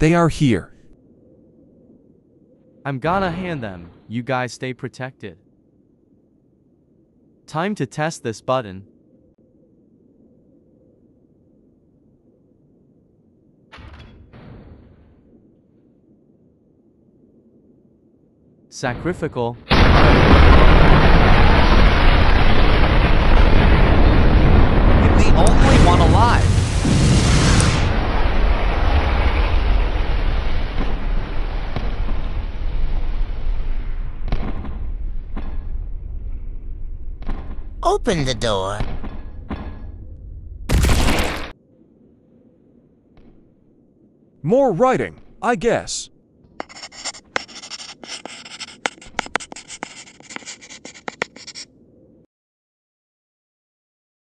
They are here. I'm gonna hand them. You guys stay protected. Time to test this button. Sacrificial. I'm the only one alive. Open the door. More writing, I guess.